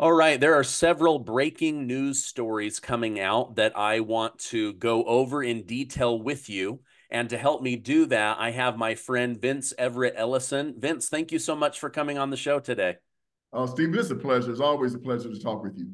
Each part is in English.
All right, there are several breaking news stories coming out that I want to go over in detail with you. And to help me do that, I have my friend Vince Everett Ellison. Vince, thank you so much for coming on the show today. Oh, Steve, it's a pleasure. It's always a pleasure to talk with you.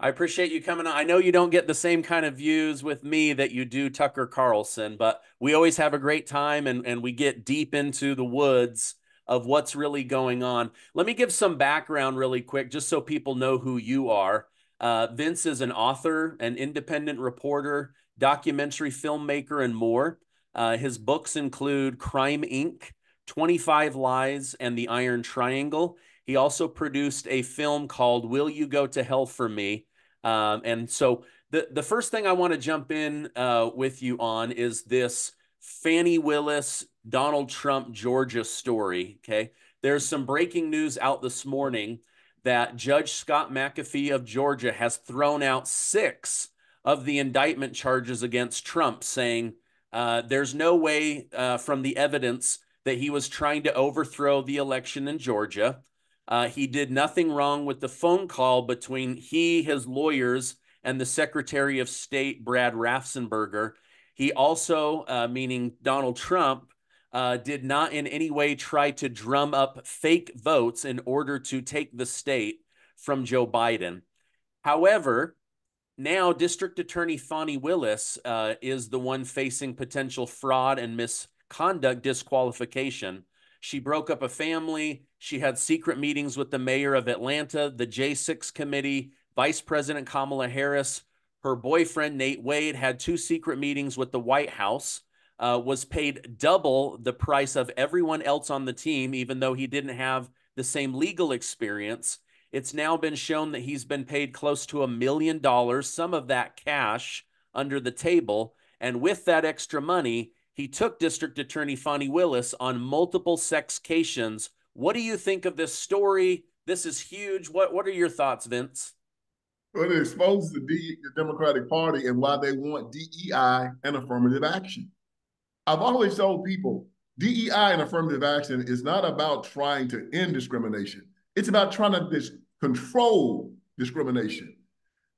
I appreciate you coming on. I know you don't get the same kind of views with me that you do Tucker Carlson, but we always have a great time and, and we get deep into the woods of what's really going on. Let me give some background really quick, just so people know who you are. Uh, Vince is an author, an independent reporter, documentary filmmaker, and more. Uh, his books include Crime Inc., 25 Lies, and The Iron Triangle. He also produced a film called Will You Go to Hell for Me? Um, and so the, the first thing I want to jump in uh, with you on is this Fani Willis, Donald Trump, Georgia story. Okay. There's some breaking news out this morning that Judge Scott McAfee of Georgia has thrown out six of the indictment charges against Trump, saying uh, there's no way uh, from the evidence that he was trying to overthrow the election in Georgia. Uh, he did nothing wrong with the phone call between he, his lawyers, and the Secretary of State, Brad Raffensperger, he also, uh, meaning Donald Trump, uh, did not in any way try to drum up fake votes in order to take the state from Joe Biden. However, now District Attorney Fani Willis uh, is the one facing potential fraud and misconduct disqualification. She broke up a family. She had secret meetings with the mayor of Atlanta, the J6 committee, Vice President Kamala Harris, her boyfriend, Nate Wade, had two secret meetings with the White House, uh, was paid double the price of everyone else on the team, even though he didn't have the same legal experience. It's now been shown that he's been paid close to a million dollars, some of that cash under the table. And with that extra money, he took District Attorney Fani Willis on multiple sexcations. What do you think of this story? This is huge. What What are your thoughts, Vince? Well, it exposes the, D, the Democratic Party and why they want DEI and affirmative action. I've always told people DEI and affirmative action is not about trying to end discrimination. It's about trying to dis- control discrimination.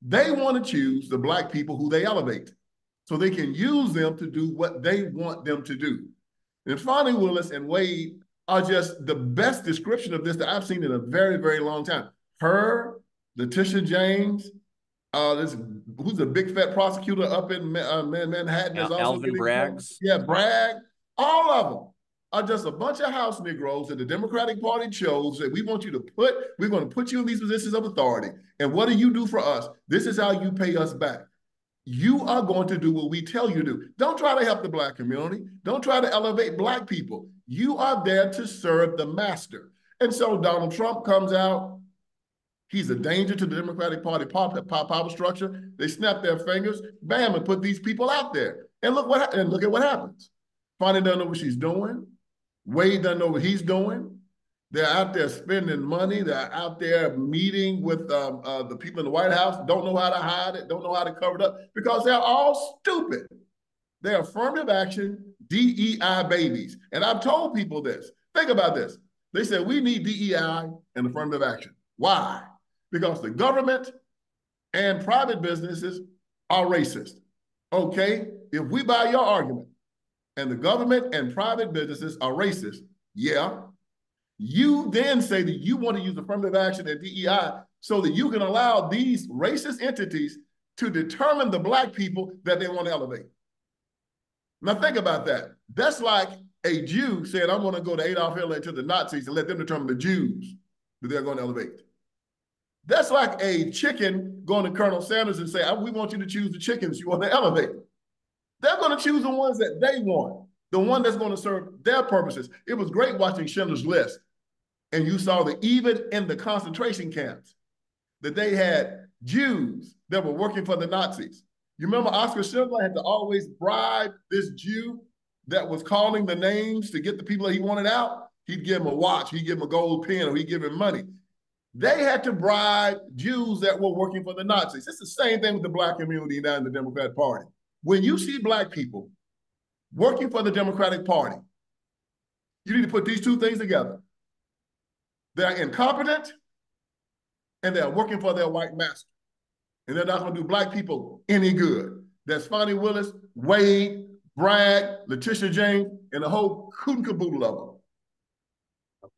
They want to choose the black people who they elevate so they can use them to do what they want them to do. And finally, Willis and Wade are just the best description of this that I've seen in a very, very long time. Her Letitia James, uh, this who's a big fat prosecutor up in uh, Manhattan is also Alvin Braggs. Yeah, Bragg. All of them are just a bunch of house Negroes that the Democratic Party chose that we want you to put. We're going to put you in these positions of authority. And what do you do for us? This is how you pay us back. You are going to do what we tell you to do. Don't try to help the black community. Don't try to elevate black people. You are there to serve the master. And so Donald Trump comes out He's a danger to the Democratic Party power structure. They snap their fingers, bam, and put these people out there. And look what and look at what happens. Fani doesn't know what she's doing. Wade doesn't know what he's doing. They're out there spending money. They're out there meeting with um, uh, the people in the White House. Don't know how to hide it. Don't know how to cover it up because they're all stupid. They're affirmative action DEI babies. And I've told people this. Think about this. They said we need DEI and affirmative action. Why? Because the government and private businesses are racist. Okay, if we buy your argument and the government and private businesses are racist, yeah, you then say that you want to use affirmative action and DEI so that you can allow these racist entities to determine the black people that they want to elevate. Now think about that. That's like a Jew saying, I'm going to go to Adolf Hitler to the Nazis and let them determine the Jews that they're going to elevate. That's like a chicken going to Colonel Sanders and say, we want you to choose the chickens you want to elevate. They're going to choose the ones that they want, the one that's going to serve their purposes. It was great watching Schindler's List. And you saw that even in the concentration camps, that they had Jews that were working for the Nazis. You remember Oscar Schindler had to always bribe this Jew that was calling the names to get the people that he wanted out? He'd give him a watch, he'd give him a gold pen, or he'd give him money. They had to bribe Jews that were working for the Nazis. It's the same thing with the black community now in the Democrat Party. When you see black people working for the Democratic Party, you need to put these two things together. They're incompetent and they're working for their white master. And they're not going to do black people any good. That's Fani Willis, Wade, Bragg, Letitia James, and the whole coon caboodle of them.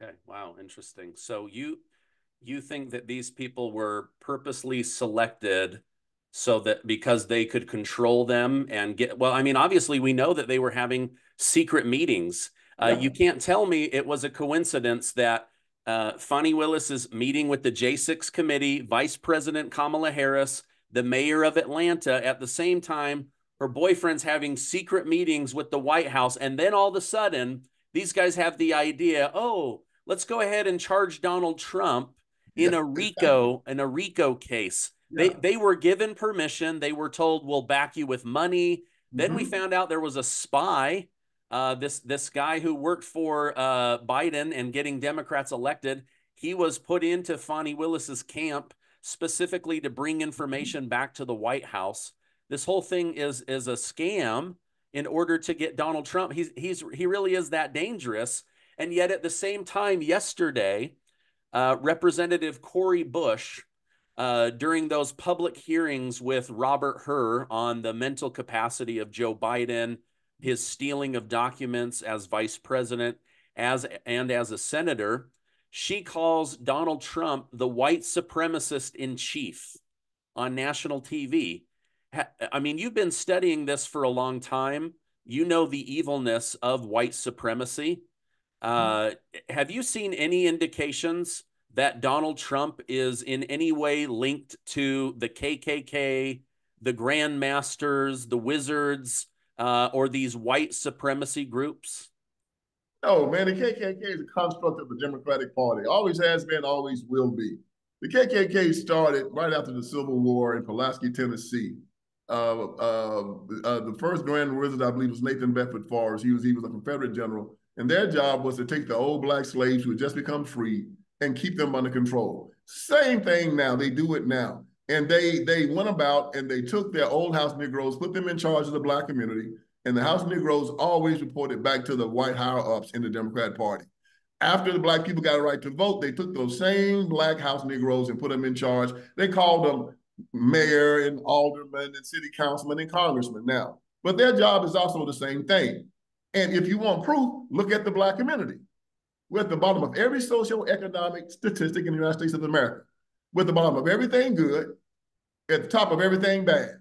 Okay. Wow. Interesting. So you you think that these people were purposely selected so that because they could control them and get well i mean obviously we know that they were having secret meetings uh, yeah. you can't tell me it was a coincidence that uh, Fani Willis is meeting with the J6 committee, Vice President Kamala Harris, the mayor of Atlanta. At the same time, her boyfriend's having secret meetings with the White House. And then all of a sudden, these guys have the idea oh, let's go ahead and charge Donald Trump in a RICO, in a RICO case. Yeah. They they were given permission. They were told we'll back you with money. Then mm-hmm. we found out there was a spy, uh, this this guy who worked for uh, Biden and getting Democrats elected. He was put into Fani Willis's camp specifically to bring information back to the White House. This whole thing is is a scam in order to get Donald Trump. He's he's he really is that dangerous. And yet at the same time, yesterday, uh, Representative Cori Bush uh, during those public hearings with Robert Hur on the mental capacity of Joe Biden, his stealing of documents as vice president, as and as a senator, she calls Donald Trump the white supremacist in chief on national TV. I mean, you've been studying this for a long time. You know the evilness of white supremacy. Uh, have you seen any indications that Donald Trump is in any way linked to the KKK, the Grandmasters, the Wizards, uh, or these white supremacy groups? No, man, the KKK is a construct of the Democratic Party. Always has been, always will be. The KKK started right after the Civil War in Pulaski, Tennessee. Uh, uh, uh, the first Grand Wizard, I believe, was Nathan Bedford Forrest. He was he was a Confederate general, and their job was to take the old black slaves who had just become free and keep them under control. Same thing now. They do it now. And they they went about and they took their old house Negroes, put them in charge of the black community, and the house Negroes always reported back to the white higher ups in the Democrat Party. After the black people got a right to vote, they took those same black house Negroes and put them in charge. They called them mayor and alderman and city councilman and congressman now. But their job is also the same thing. And if you want proof, look at the black community. We're at the bottom of every socio-economic statistic in the United States of America. We're at the bottom of everything good, at the top of everything bad.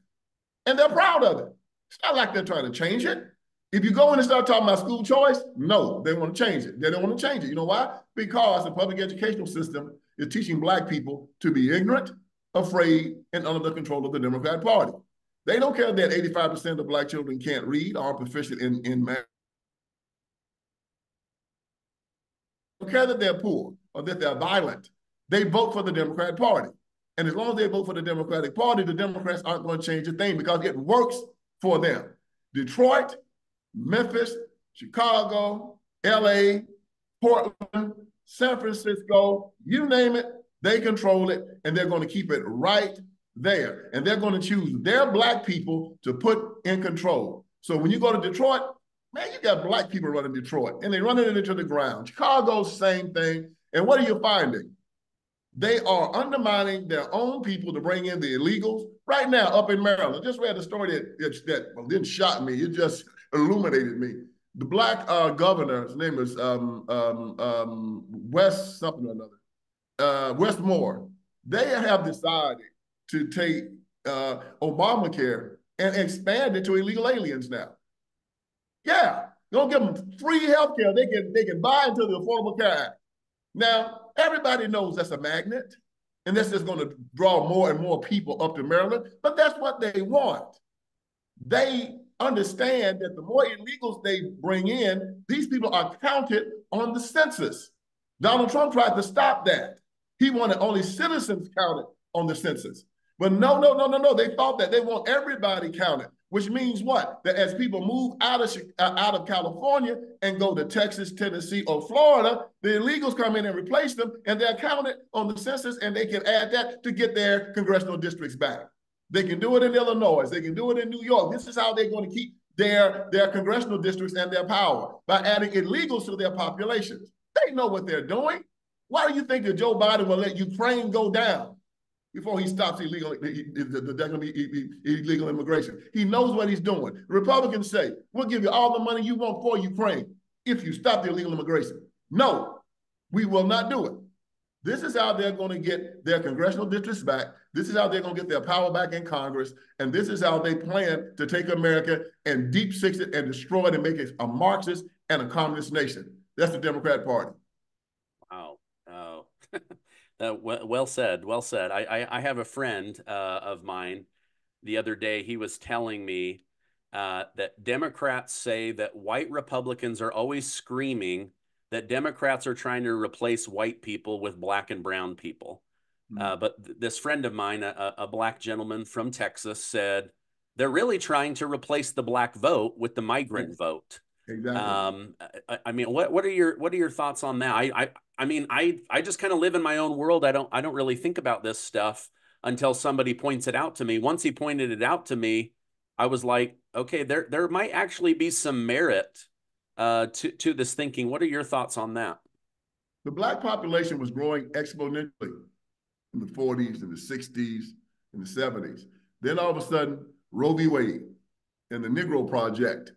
And they're proud of it. It's not like they're trying to change it. If you go in and start talking about school choice, no, they want to change it. They don't want to change it. You know why? Because the public educational system is teaching black people to be ignorant, afraid, and under the control of the Democrat Party. They don't care that 85% of black children can't read or are proficient in, in math don't care that they're poor or that they're violent. They vote for the Democrat Party. And as long as they vote for the Democratic Party, the Democrats aren't going to change a thing because it works for them. Detroit, Memphis, Chicago, LA, Portland, San Francisco, you name it, they control it and they're going to keep it right there. And they're going to choose their black people to put in control. So when you go to Detroit, Man, you got black people running Detroit and they're running it into the ground. Chicago's same thing. And what are you finding? They are undermining their own people to bring in the illegals. Right now, up in Maryland, I just read a story that, that well, didn't shock me. It just illuminated me. The black uh, governor, his name is um, um, um, West something or another, uh, Wes Moore. They have decided to take uh, Obamacare and expand it to illegal aliens now. Yeah, don't give them free health care. They can, they can buy into the Affordable Care Act. Now, everybody knows that's a magnet, and this is going to draw more and more people up to Maryland, but that's what they want. They understand that the more illegals they bring in, these people are counted on the census. Donald Trump tried to stop that. He wanted only citizens counted on the census. But no, no, no, no, no. They thought that they want everybody counted which means what? That as people move out of uh, out of California and go to Texas, Tennessee, or Florida, the illegals come in and replace them, and they're counted on the census, and they can add that to get their congressional districts back. They can do it in Illinois. They can do it in New York. This is how they're going to keep their their congressional districts and their power by adding illegals to their populations. They know what they're doing. Why do you think that Joe Biden will let Ukraine go down? Before he stops illegal the, illegal immigration. He knows what he's doing. Republicans say, we'll give you all the money you want for Ukraine if you stop the illegal immigration. No, we will not do it. This is how they're going to get their congressional districts back. This is how they're going to get their power back in Congress. And this is how they plan to take America and deep six it and destroy it and make it a Marxist and a communist nation. That's the Democrat Party. Wow. Oh. Uh, well, well, said. Well said. I, I, I have a friend uh, of mine the other day. He was telling me uh, that Democrats say that white Republicans are always screaming that Democrats are trying to replace white people with black and brown people. Mm-hmm. but th- this friend of mine, a, a black gentleman from Texas, said they're really trying to replace the black vote with the migrant yes. vote. Exactly. Um, I, I, mean, what what are your what are your thoughts on that? I I, I mean, I I just kind of live in my own world. I don't I don't really think about this stuff until somebody points it out to me. Once he pointed it out to me, I was like, okay, there there might actually be some merit uh, to to this thinking. What are your thoughts on that? The black population was growing exponentially in the 40s and the 60s and the 70s. Then all of a sudden, Roe v. Wade and the Negro Project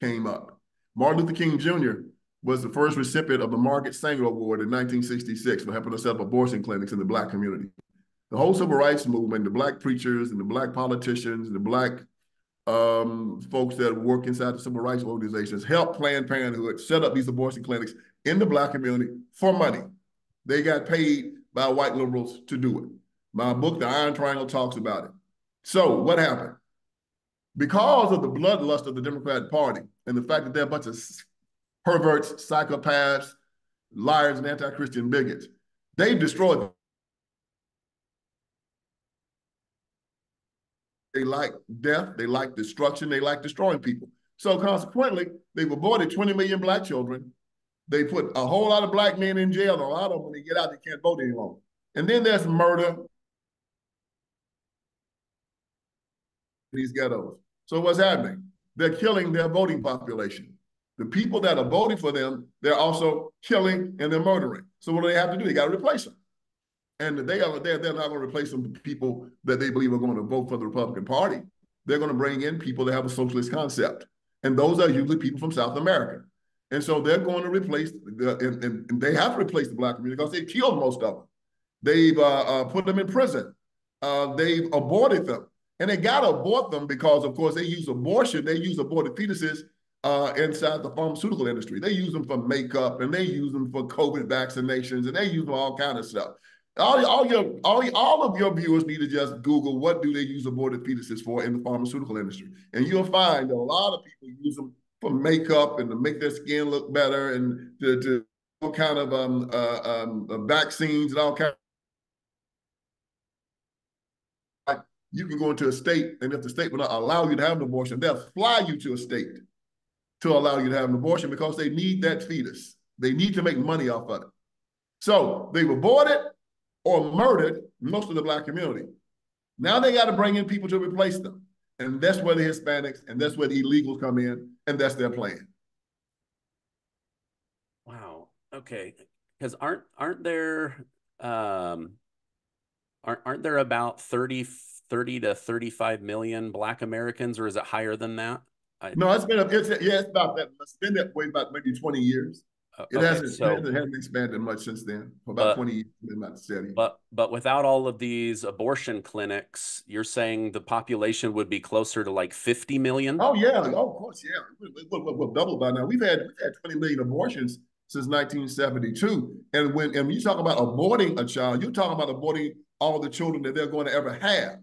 came up. Martin Luther King Jr was the first recipient of the Margaret Sanger Award in 1966 for helping to set up abortion clinics in the Black community. The whole civil rights movement, the Black preachers and the Black politicians and the Black um, folks that work inside the civil rights organizations helped Planned Parenthood set up these abortion clinics in the Black community for money. They got paid by white liberals to do it. My book, The Iron Triangle, talks about it. So, what happened? Because of the bloodlust of the Democratic Party and the fact that they're a bunch of perverts, psychopaths, liars, and anti-Christian bigots. They've destroyed They like death, they like destruction, they like destroying people. So consequently, they've aborted 20 million black children. They put a whole lot of black men in jail, and a lot of them, when they get out, they can't vote anymore. And then there's murder. These ghettos. So what's happening? They're killing their voting population. The people that are voting for them, they're also killing and they're murdering. So what do they have to do? They got to replace them. And they are they're, they're not going to replace them people that they believe are going to vote for the Republican Party. They're going to bring in people that have a socialist concept. And those are usually people from South America. And so they're going to replace, the, and, and, they have to replace the black community because they killed most of them. They've uh, uh, put them in prison. Uh, they've aborted them. And they got to abort them because, of course, they use abortion. They use aborted fetuses uh, inside the pharmaceutical industry. They use them for makeup and they use them for COVID vaccinations and they use them all kind of stuff. All, all your all, all of your viewers need to just Google what do they use aborted fetuses for in the pharmaceutical industry, and you'll find that a lot of people use them for makeup and to make their skin look better and to, to all kind of um, uh, um, vaccines and all kind. Of, you can go into a state, and if the state will not allow you to have an abortion, they'll fly you to a state to allow you to have an abortion because they need that fetus. They need to make money off of it. So they've aborted or murdered most of the black community. Now they got to bring in people to replace them. And that's where the Hispanics and that's where the illegals come in, and that's their plan. Wow. Okay. Because aren't aren't there um aren't aren't there about 30 30 to 35 million black Americans or is it higher than that? I, no, it's been a, it's yeah, it's about that. It's been that way about maybe twenty years. Uh, it, okay, hasn't, so, it hasn't expanded much since then. For about but, twenty years, been about steady. But but without all of these abortion clinics, you're saying the population would be closer to like fifty million? Oh yeah, oh, of course, yeah. We'll, we'll, we'll double by now. We've had we've had twenty million abortions since 1972. And when and when you talk about aborting a child, you're talking about aborting all the children that they're going to ever have.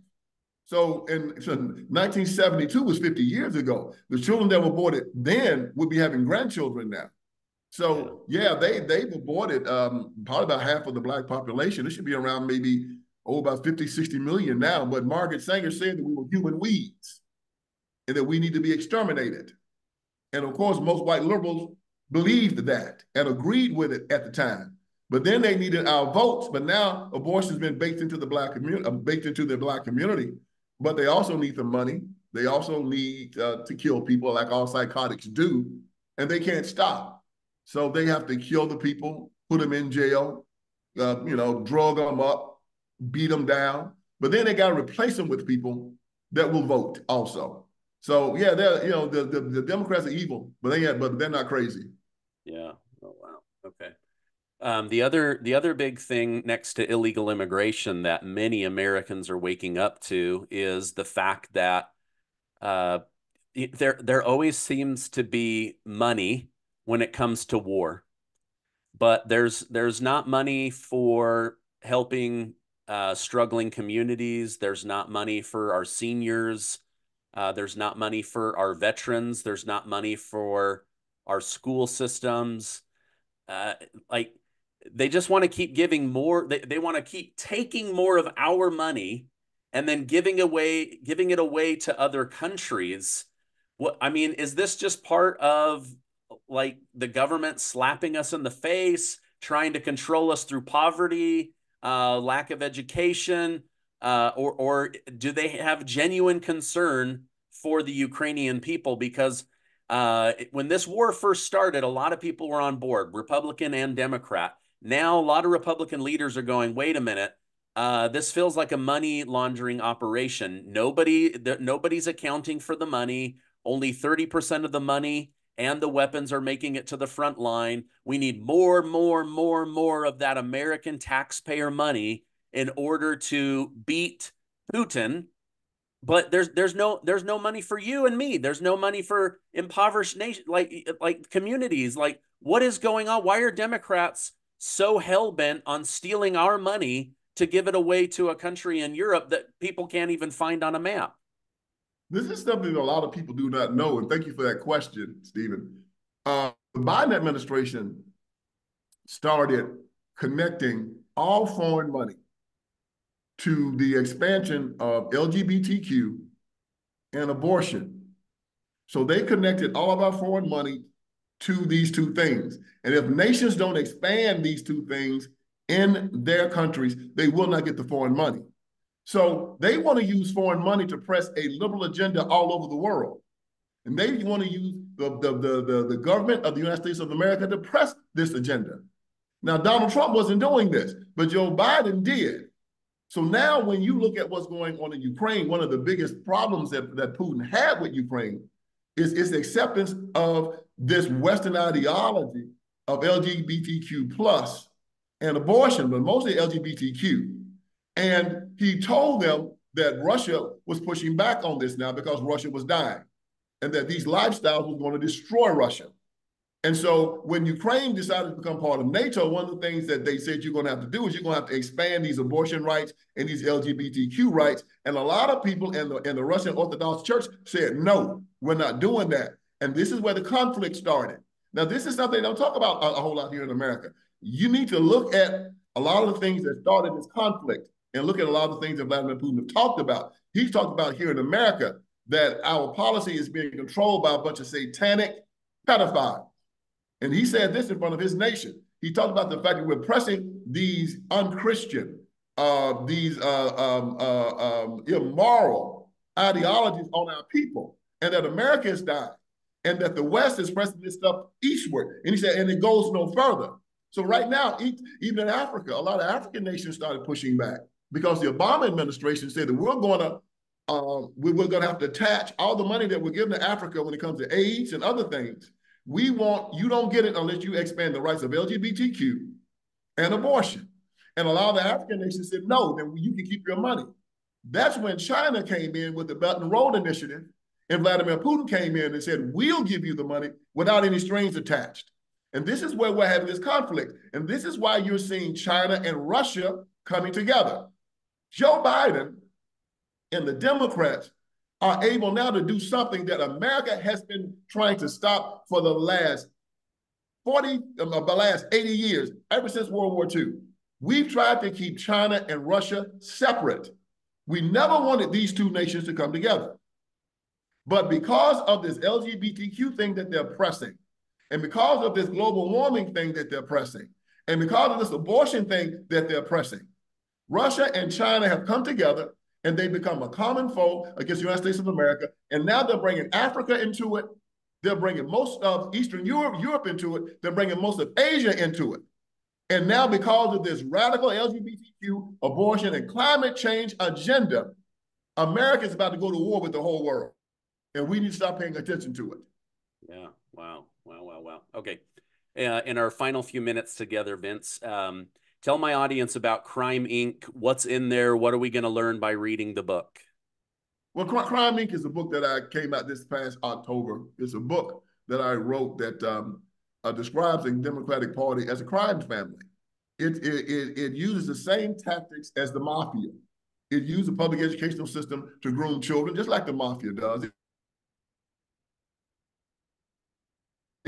So in 1972 was 50 years ago. The children that were aborted then would be having grandchildren now. So yeah, they they've aborted um, probably about half of the black population. It should be around maybe oh about 50, 60 million now. But Margaret Sanger said that we were human weeds and that we need to be exterminated. And of course, most white liberals believed that and agreed with it at the time. But then they needed our votes. But now abortion has been baked into the black community, uh, baked into the black community but they also need the money. They also need uh, to kill people like all psychotics do, and they can't stop. So they have to kill the people, put them in jail, uh, you know, drug them up, beat them down, but then they got to replace them with people that will vote also. So yeah, they're you know the, the, the Democrats are evil, but they but they're not crazy. Yeah. Um, the other the other big thing next to illegal immigration that many Americans are waking up to is the fact that uh, there there always seems to be money when it comes to war, but there's there's not money for helping uh, struggling communities. There's not money for our seniors. Uh, there's not money for our veterans. There's not money for our school systems. Uh, like they just want to keep giving more. They, they want to keep taking more of our money and then giving away, giving it away to other countries. What I mean is this just part of like the government slapping us in the face, trying to control us through poverty, uh, lack of education, uh, or or do they have genuine concern for the Ukrainian people? Because uh, when this war first started, a lot of people were on board, Republican and Democrat. Now a lot of Republican leaders are going, wait a minute. Uh, this feels like a money laundering operation. Nobody, the, nobody's accounting for the money. Only 30% of the money and the weapons are making it to the front line. We need more, more, more, more of that American taxpayer money in order to beat Putin. But there's there's no there's no money for you and me. There's no money for impoverished nation like like communities. Like what is going on? Why are Democrats so hell bent on stealing our money to give it away to a country in Europe that people can't even find on a map? This is something that a lot of people do not know, and thank you for that question, Stephen. Uh, the Biden administration started connecting all foreign money to the expansion of LGBTQ and abortion. So they connected all of our foreign money to these two things. And if nations don't expand these two things in their countries, they will not get the foreign money. So they want to use foreign money to press a liberal agenda all over the world. And they want to use the, the, the, the, the government of the United States of America to press this agenda. Now, Donald Trump wasn't doing this, but Joe Biden did. So now when you look at what's going on in Ukraine, one of the biggest problems that, that Putin had with Ukraine is its acceptance of this Western ideology of LGBTQ plus and abortion, but mostly LGBTQ. And he told them that Russia was pushing back on this now because Russia was dying and that these lifestyles were going to destroy Russia. And so when Ukraine decided to become part of NATO, one of the things that they said you're going to have to do is you're going to have to expand these abortion rights and these LGBTQ rights. And a lot of people in the, in the Russian Orthodox Church said, no, we're not doing that. And this is where the conflict started. Now, this is something they don't talk about a, a whole lot here in America. You need to look at a lot of the things that started this conflict and look at a lot of the things that Vladimir Putin have talked about. He's talked about here in America that our policy is being controlled by a bunch of satanic pedophiles. And he said this in front of his nation. He talked about the fact that we're pressing these unchristian, uh, these uh, um, uh, um, immoral ideologies on our people, and that America is dying, and that the West is pressing this stuff eastward. And he said, and it goes no further. So right now, even in Africa, a lot of African nations started pushing back because the Obama administration said that we're going to um, we, we're going to have to attach all the money that we're giving to Africa when it comes to AIDS and other things. We want you don't get it unless you expand the rights of LGBTQ and abortion. And a lot of the African nations said no, then you can keep your money. That's when China came in with the Belt and Road Initiative, and Vladimir Putin came in and said, "We'll give you the money without any strings attached." And this is where we're having this conflict. And this is why you're seeing China and Russia coming together. Joe Biden and the Democrats are able now to do something that America has been trying to stop for the last 40, uh, the last 80 years, ever since World War II. We've tried to keep China and Russia separate. We never wanted these two nations to come together. But because of this LGBTQ thing that they're pressing, and because of this global warming thing that they're pressing, and because of this abortion thing that they're pressing, Russia and China have come together and they've become a common foe against the United States of America. And now they're bringing Africa into it. They're bringing most of Eastern Europe, Europe into it. They're bringing most of Asia into it. And now, because of this radical LGBTQ, abortion, and climate change agenda, America is about to go to war with the whole world. And we need to stop paying attention to it. Yeah. Wow. Wow. Wow. Wow. Okay. Uh, in our final few minutes together, Vince, um, tell my audience about Crime Inc. What's in there? What are we going to learn by reading the book? Well, Crime Inc. is a book that I came out this past October. It's a book that I wrote that um, uh, describes the Democratic Party as a crime family. It, it, it, it uses the same tactics as the mafia. It uses the public educational system to groom children, just like the mafia does. They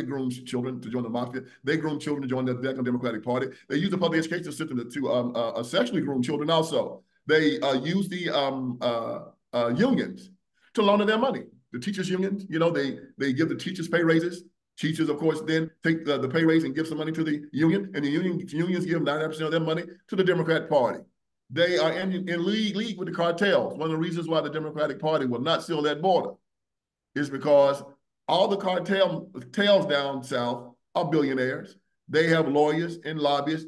groom children to join the mafia. They groom children to join the Democratic Party. They use the public education system to, to um, uh, sexually groom children also. They uh, use the um, uh, uh, unions to launder their money. The teachers' unions, you know, they they give the teachers pay raises. Teachers, of course, then take the, the pay raise and give some money to the union, and the union unions give 90% of their money to the Democrat Party. They are in, in league, league with the cartels. One of the reasons why the Democratic Party will not seal that border is because all the cartel tails down south are billionaires. They have lawyers and lobbyists.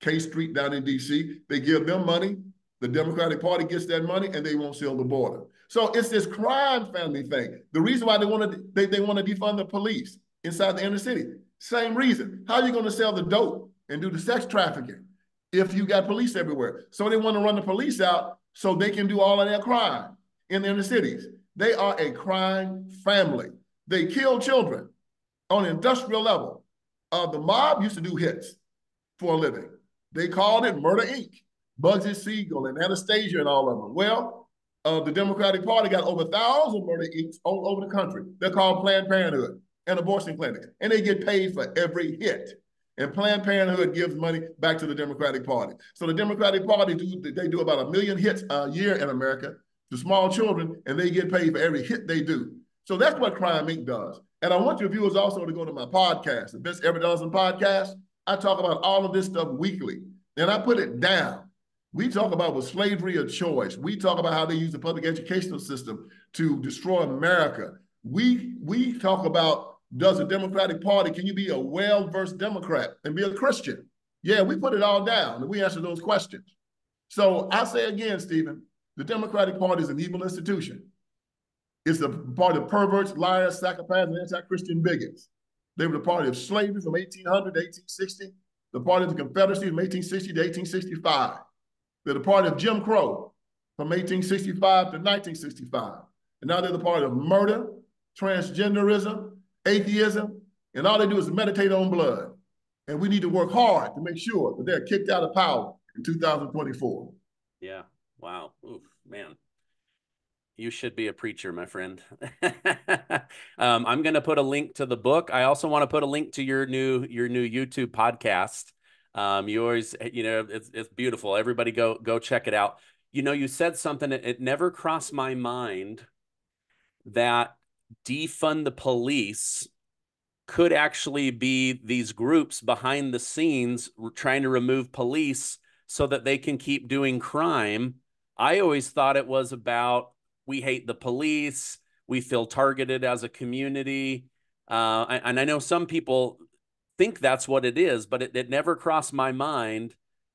K Street down in D.C. They give them money. The Democratic Party gets that money, and they won't seal the border. So it's this crime family thing. The reason why they want to they, they want to defund the police inside the inner city. Same reason. How are you going to sell the dope and do the sex trafficking if you got police everywhere? So they want to run the police out so they can do all of their crime in the inner cities. They are a crime family. They kill children on an industrial level. Uh, the mob used to do hits for a living. They called it Murder Inc. Bugsy Siegel and Anastasia and all of them. Well, uh, the Democratic Party got over a thousand murder incs all over the country. They're called Planned Parenthood and abortion clinics, and they get paid for every hit. And Planned Parenthood gives money back to the Democratic Party. So the Democratic Party do they do about a million hits a year in America to small children, and they get paid for every hit they do. So that's what Crime Inc. does. And I want your viewers also to go to my podcast, the Vince Everett Ellison podcast. I talk about all of this stuff weekly, and I put it down. We talk about was slavery a choice. We talk about how they use the public educational system to destroy America. We we talk about does a Democratic Party, can you be a well-versed Democrat and be a Christian? Yeah, we put it all down and we answer those questions. So I say again, Stephen, the Democratic Party is an evil institution. It's the party of perverts, liars, psychopaths, and anti-Christian bigots. They were the party of slavery from 1800 to 1860, the party of the Confederacy from 1860 to 1865. They're the party of Jim Crow from 1865 to 1965. And now they're the party of murder, transgenderism, atheism, and all they do is meditate on blood. And we need to work hard to make sure that they're kicked out of power in 2024. Yeah. Wow. Oof, man. You should be a preacher, my friend. um, I'm going to put a link to the book. I also want to put a link to your new your new YouTube podcast. Um, you always, you know, it's it's beautiful. Everybody go go check it out. You know, you said something. It, it never crossed my mind that defund the police could actually be these groups behind the scenes trying to remove police so that they can keep doing crime. I always thought it was about we hate the police, we feel targeted as a community. Uh, and I know some people think that's what it is, but it, it never crossed my mind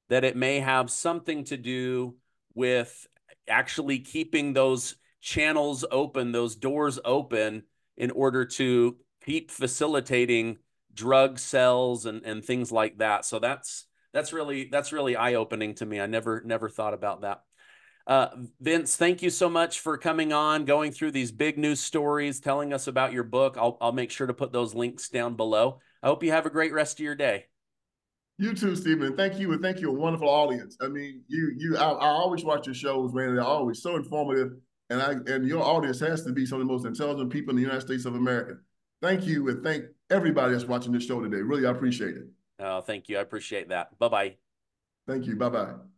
that it may have something to do with actually keeping those channels open, those doors open in order to keep facilitating drug cells and, and things like that. So that's that's really that's really eye opening to me. I never never thought about that. Uh, Vince, thank you so much for coming on, going through these big news stories, telling us about your book. I'll I'll make sure to put those links down below. I hope you have a great rest of your day. You too, Stephen. Thank you, and thank you, a wonderful audience. I mean, you you I, I always watch your shows, man. They're always so informative and I and your audience has to be some of the most intelligent people in the United States of America. Thank you, and thank everybody that's watching this show today. Really, I appreciate it. Oh, thank you. I appreciate that. Bye bye. Thank you. Bye bye.